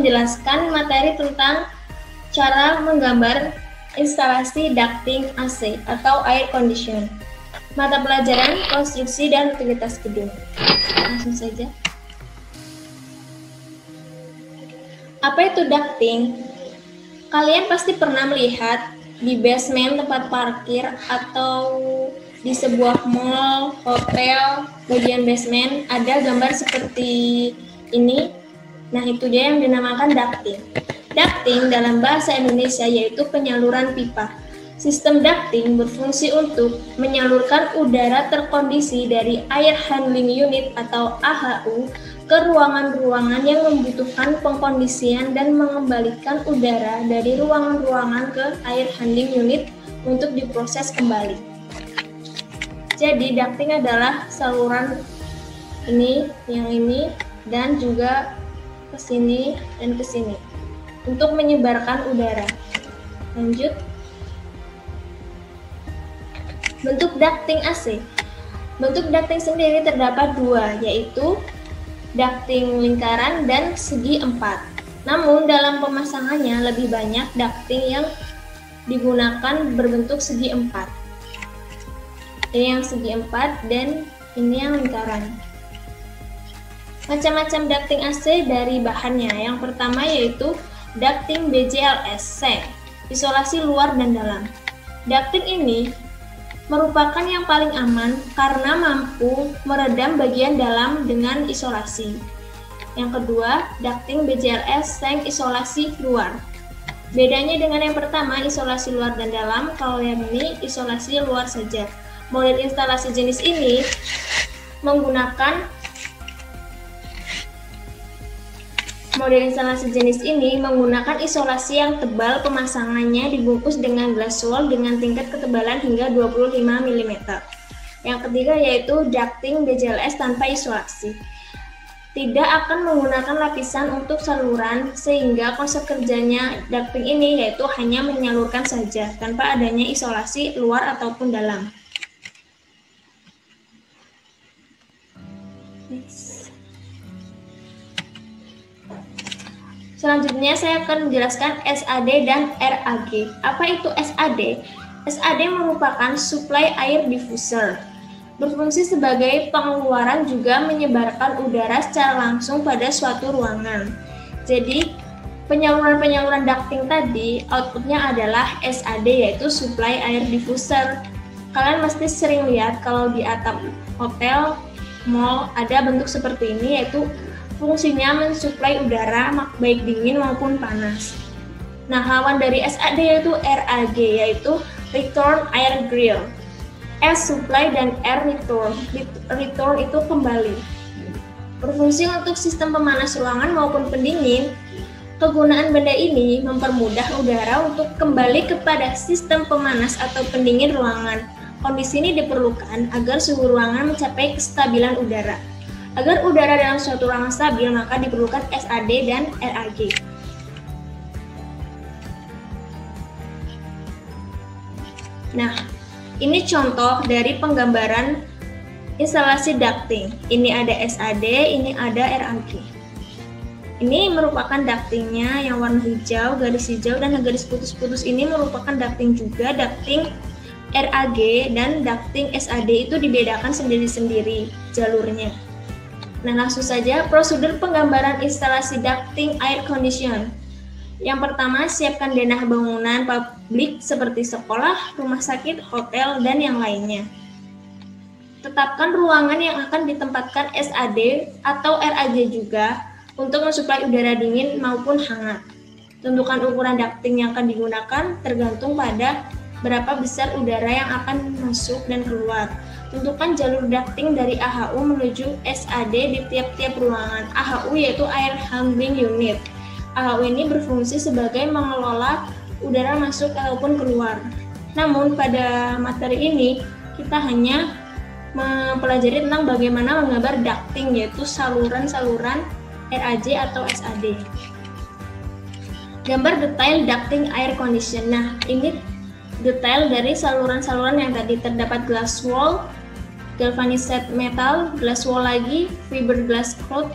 menjelaskan materi tentang cara menggambar instalasi ducting AC atau air condition. Mata pelajaran konstruksi dan utilitas gedung. Langsung saja. Apa itu ducting? Kalian pasti pernah melihat di basement tempat parkir atau di sebuah mall, hotel, bagian basement ada gambar seperti ini. Nah, itu dia yang dinamakan ducting. Ducting dalam bahasa Indonesia yaitu penyaluran pipa. Sistem ducting berfungsi untuk menyalurkan udara terkondisi dari air handling unit atau AHU ke ruangan-ruangan yang membutuhkan pengkondisian dan mengembalikan udara dari ruangan-ruangan ke air handling unit untuk diproses kembali. Jadi ducting adalah saluran ini, yang ini, dan juga ke sini dan ke sini untuk menyebarkan udara. Lanjut. Bentuk ducting AC. Bentuk ducting sendiri terdapat dua, yaitu ducting lingkaran dan segi empat. Namun dalam pemasangannya lebih banyak ducting yang digunakan berbentuk segi empat. Ini yang segi empat dan ini yang lingkaran. Macam-macam ducting AC dari bahannya. Yang pertama yaitu ducting BJLS, seng, isolasi luar dan dalam. Ducting ini merupakan yang paling aman karena mampu meredam bagian dalam dengan isolasi. Yang kedua, ducting BJLS tank isolasi luar. Bedanya dengan yang pertama, isolasi luar dan dalam, kalau yang ini isolasi luar saja. Model instalasi jenis ini menggunakan Model instalasi jenis ini menggunakan isolasi yang tebal pemasangannya dibungkus dengan glass wall dengan tingkat ketebalan hingga 25 mm. Yang ketiga yaitu ducting BJLS tanpa isolasi. Tidak akan menggunakan lapisan untuk saluran sehingga konsep kerjanya ducting ini yaitu hanya menyalurkan saja tanpa adanya isolasi luar ataupun dalam. Selanjutnya saya akan menjelaskan SAD dan RAG. Apa itu SAD? SAD merupakan supply air diffuser. Berfungsi sebagai pengeluaran juga menyebarkan udara secara langsung pada suatu ruangan. Jadi, penyaluran-penyaluran ducting tadi outputnya adalah SAD yaitu supply air diffuser. Kalian pasti sering lihat kalau di atap hotel, mall ada bentuk seperti ini yaitu fungsinya mensuplai udara baik dingin maupun panas. Nah, lawan dari SAD yaitu RAG, yaitu Return Air Grill. S supply dan R return. Return itu kembali. Berfungsi untuk sistem pemanas ruangan maupun pendingin, kegunaan benda ini mempermudah udara untuk kembali kepada sistem pemanas atau pendingin ruangan. Kondisi ini diperlukan agar suhu ruangan mencapai kestabilan udara. Agar udara dalam suatu ruangan stabil, maka diperlukan SAD dan RAG. Nah, ini contoh dari penggambaran instalasi ducting. Ini ada SAD, ini ada RAG. Ini merupakan ductingnya yang warna hijau, garis hijau, dan garis putus-putus ini merupakan ducting juga. Ducting RAG dan ducting SAD itu dibedakan sendiri-sendiri jalurnya. Nah, langsung saja prosedur penggambaran instalasi ducting air condition. Yang pertama, siapkan denah bangunan publik seperti sekolah, rumah sakit, hotel, dan yang lainnya. Tetapkan ruangan yang akan ditempatkan SAD atau RAG juga untuk mensuplai udara dingin maupun hangat. Tentukan ukuran ducting yang akan digunakan tergantung pada berapa besar udara yang akan masuk dan keluar. Tentukan jalur ducting dari AHU menuju SAD di tiap-tiap ruangan. AHU yaitu Air Handling Unit. AHU ini berfungsi sebagai mengelola udara masuk ataupun keluar. Namun pada materi ini kita hanya mempelajari tentang bagaimana menggambar ducting yaitu saluran-saluran RAJ atau SAD. Gambar detail ducting air condition. Nah, ini detail dari saluran-saluran yang tadi terdapat glass wall, galvanized metal, glass wall lagi, fiberglass cloth,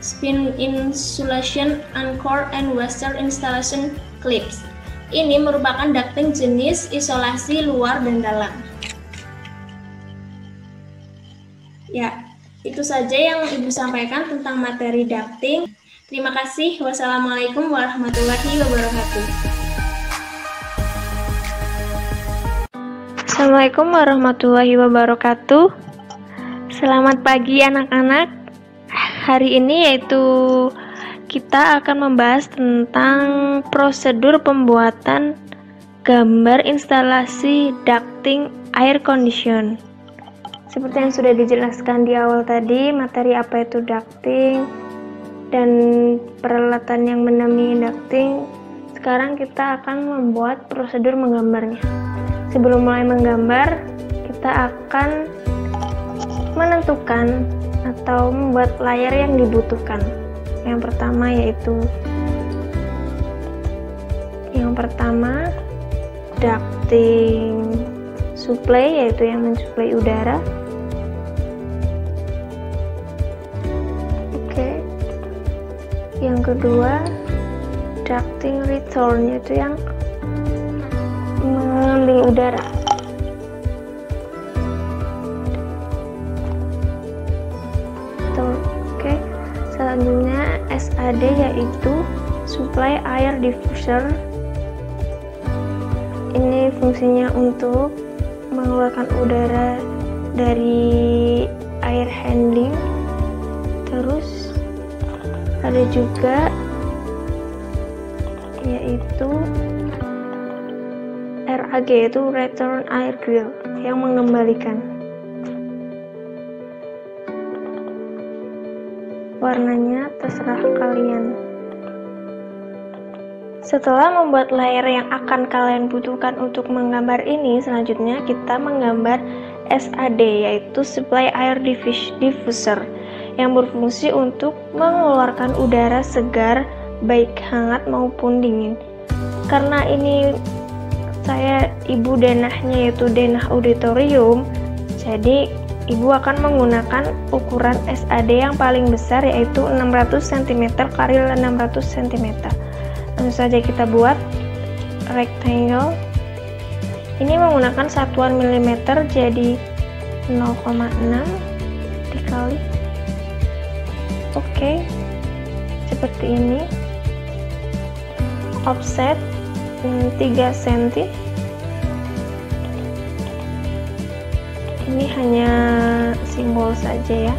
spin insulation anchor and western installation clips. Ini merupakan ducting jenis isolasi luar dan dalam. Ya, itu saja yang Ibu sampaikan tentang materi ducting. Terima kasih. Wassalamualaikum warahmatullahi wabarakatuh. Assalamualaikum warahmatullahi wabarakatuh. Selamat pagi anak-anak. Hari ini yaitu kita akan membahas tentang prosedur pembuatan gambar instalasi ducting air condition. Seperti yang sudah dijelaskan di awal tadi, materi apa itu ducting dan peralatan yang menamai ducting. Sekarang kita akan membuat prosedur menggambarnya. Sebelum mulai menggambar, kita akan menentukan atau membuat layar yang dibutuhkan. Yang pertama yaitu yang pertama ducting supply yaitu yang mensuplai udara. Oke. Yang kedua ducting return yaitu yang mengambil udara. selanjutnya SAD yaitu supply air diffuser. Ini fungsinya untuk mengeluarkan udara dari air handling. Terus ada juga yaitu RAG yaitu return air grill yang mengembalikan warnanya terserah kalian. Setelah membuat layer yang akan kalian butuhkan untuk menggambar ini, selanjutnya kita menggambar SAD yaitu Supply Air Diffuser yang berfungsi untuk mengeluarkan udara segar baik hangat maupun dingin. Karena ini saya ibu denahnya yaitu denah auditorium, jadi Ibu akan menggunakan ukuran SAD yang paling besar yaitu 600 cm kali 600 cm. Langsung saja kita buat rectangle. Ini menggunakan satuan milimeter jadi 0,6 dikali. Oke. Seperti ini. Offset 3 cm ini hanya simbol saja ya.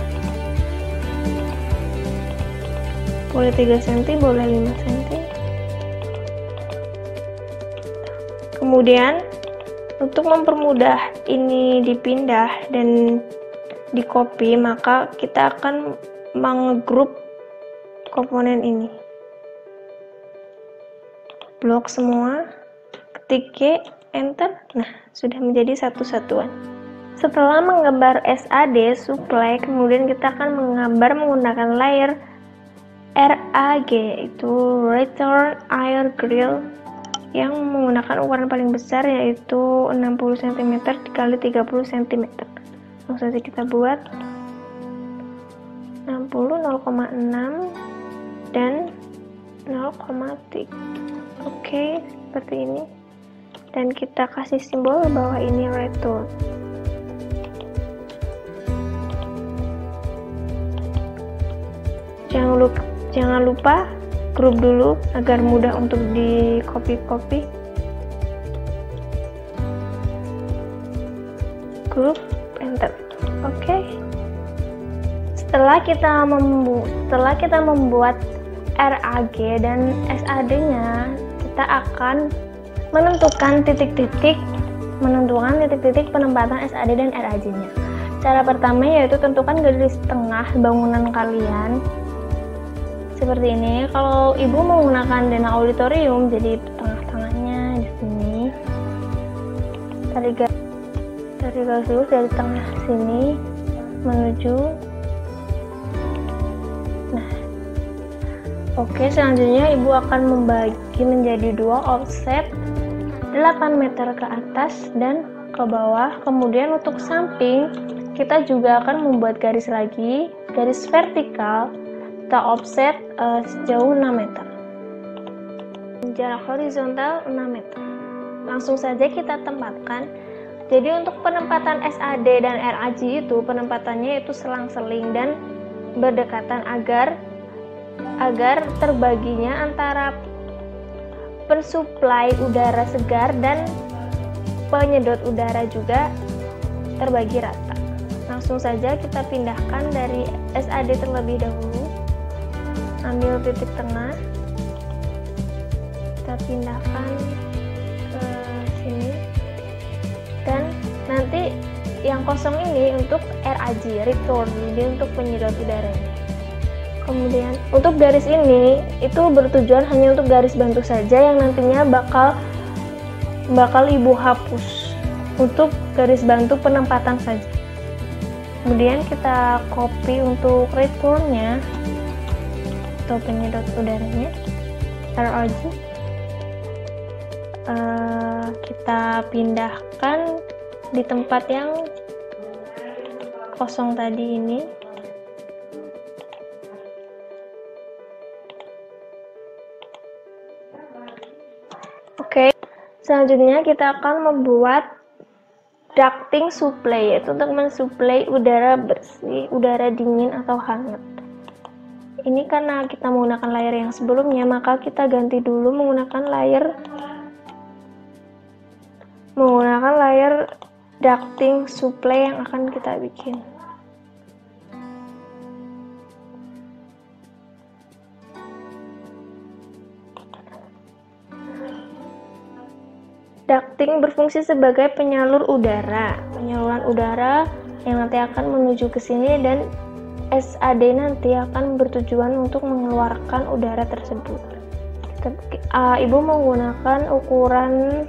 Boleh 3 cm boleh 5 cm kemudian untuk mempermudah ini dipindah dan di copy maka kita akan menggrup komponen ini blok semua ketik G enter nah sudah menjadi satu satuan setelah menggambar SAD supply, kemudian kita akan menggambar menggunakan layer RAG, itu Return Air Grill yang menggunakan ukuran paling besar yaitu 60 cm dikali 30 cm. Langsung saja kita buat 60 0,6 dan 0,3. Oke, seperti ini. Dan kita kasih simbol bahwa ini return. jangan lupa jangan lupa grup dulu agar mudah untuk di copy copy grup enter oke okay. setelah kita membu setelah kita membuat RAG dan SAD nya kita akan menentukan titik-titik menentukan titik-titik penempatan SAD dan RAG nya. Cara pertama yaitu tentukan garis tengah bangunan kalian. Seperti ini kalau ibu menggunakan dana auditorium jadi tengah-tengahnya di sini. Tarik garis dari tengah sini menuju oke selanjutnya ibu akan membagi menjadi dua offset. 8 meter ke atas dan ke bawah. Kemudian untuk samping kita juga akan membuat garis lagi garis vertikal. Kita offset uh, sejauh 6 meter. Jarak horizontal 6 meter. Langsung saja kita tempatkan. Jadi untuk penempatan SAD dan RAG itu penempatannya itu selang-seling dan berdekatan agar agar terbaginya antara pensuplai udara segar dan penyedot udara juga terbagi rata. Langsung saja kita pindahkan dari SAD terlebih dahulu. Ambil titik tengah. Kita pindahkan ke sini. Dan nanti yang kosong ini untuk RAG, return, jadi untuk penyedot udaranya. Kemudian untuk garis ini itu bertujuan hanya untuk garis bantu saja yang nantinya bakal bakal ibu hapus untuk garis bantu penempatan saja. Kemudian kita copy untuk returnnya atau penyedot udaranya ROG. Uh, eh, kita pindahkan di tempat yang kosong tadi ini selanjutnya kita akan membuat ducting supply yaitu untuk mensuplai udara bersih, udara dingin atau hangat. Ini karena kita menggunakan layer yang sebelumnya, maka kita ganti dulu menggunakan layer menggunakan layer ducting supply yang akan kita bikin. Ducting berfungsi sebagai penyalur udara, penyaluran udara yang nanti akan menuju ke sini dan SAD nanti akan bertujuan untuk mengeluarkan udara tersebut. Ibu menggunakan ukuran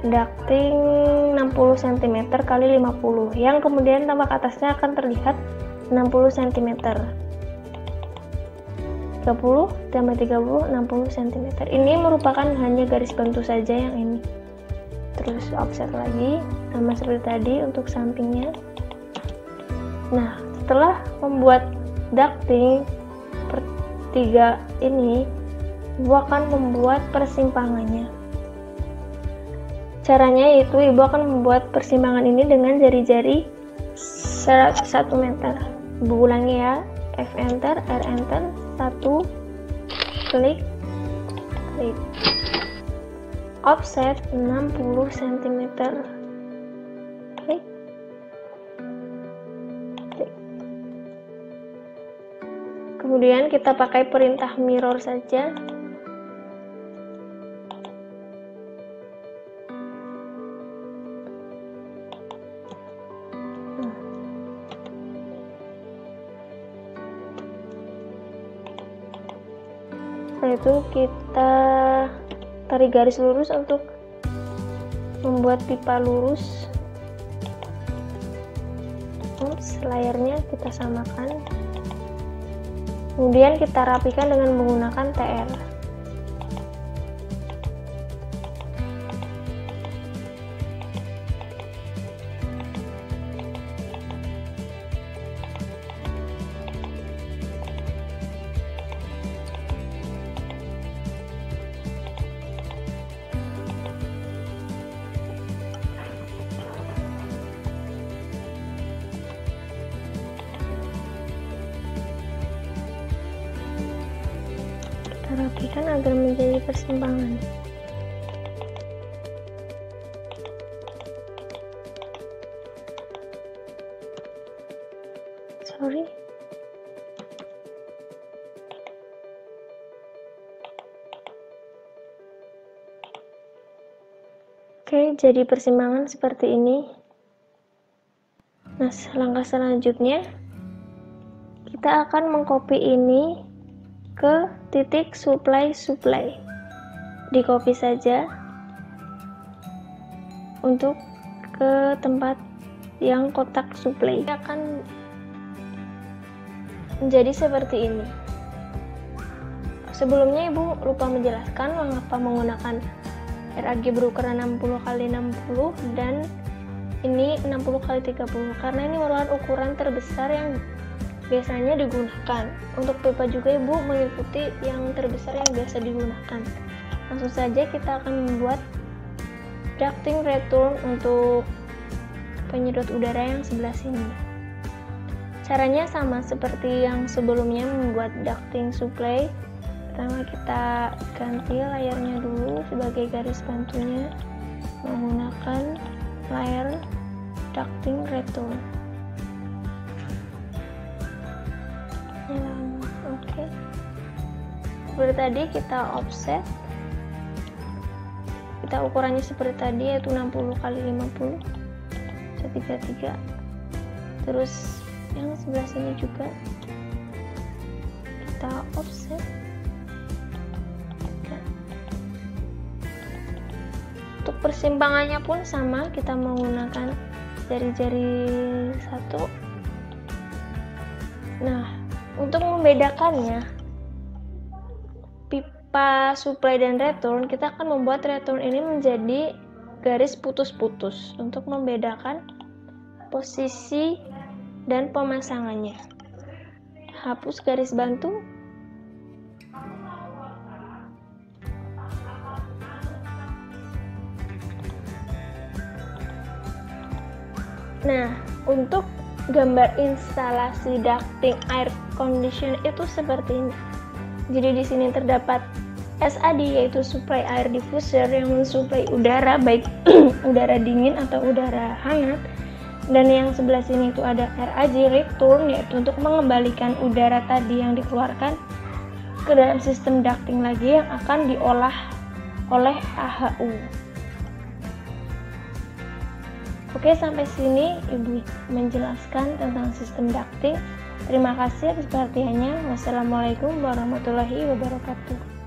ducting 60 cm kali 50 yang kemudian tambah atasnya akan terlihat 60 cm 30 tambah 30 60 cm ini merupakan hanya garis bantu saja yang ini terus offset lagi sama seperti tadi untuk sampingnya. Nah setelah membuat ducting per tiga ini ibu akan membuat persimpangannya. Caranya yaitu ibu akan membuat persimpangan ini dengan jari-jari 1 meter. Ibu ulangi ya F enter R enter 1 klik klik offset 60 cm klik. Klik. Kemudian kita pakai perintah mirror saja. Setelah itu kita tarik garis lurus untuk membuat pipa lurus. Oops, layarnya kita samakan. Kemudian kita rapikan dengan menggunakan TR rapikan agar menjadi persimpangan. Sorry. Oke, jadi persimpangan seperti ini. Nah, langkah selanjutnya kita akan mengcopy ini ke titik supply supply. Di copy saja. Untuk ke tempat yang kotak supply. Akan menjadi seperti ini. Sebelumnya ibu lupa menjelaskan mengapa menggunakan RAG berukuran 60 kali 60 dan ini 60 kali 30 karena ini merupakan ukuran terbesar yang biasanya digunakan. Untuk pipa juga Ibu mengikuti yang terbesar yang biasa digunakan. Langsung saja kita akan membuat ducting return untuk penyedot udara yang sebelah sini. Caranya sama seperti yang sebelumnya membuat ducting supply. Pertama kita ganti layarnya dulu sebagai garis bantunya menggunakan layar ducting return. Seperti tadi kita offset. Kita ukurannya seperti tadi yaitu 60 kali 50 133 terus yang sebelah sini juga kita offset. Untuk persimpangannya pun sama kita menggunakan jari-jari satu. Nah untuk membedakannya, pipa supply dan return, kita akan membuat return ini menjadi garis putus-putus untuk membedakan posisi dan pemasangannya. Hapus garis bantu. Nah, untuk gambar instalasi ducting air condition itu seperti ini. Jadi di sini terdapat SAD yaitu supply air diffuser yang mensuplai udara baik udara dingin atau udara hangat dan yang sebelah sini itu ada RAJ return yaitu untuk mengembalikan udara tadi yang dikeluarkan ke dalam sistem ducting lagi yang akan diolah oleh AHU. Oke, sampai sini Ibu menjelaskan tentang sistem ducting. Terima kasih atas perhatiannya. Wassalamualaikum warahmatullahi wabarakatuh.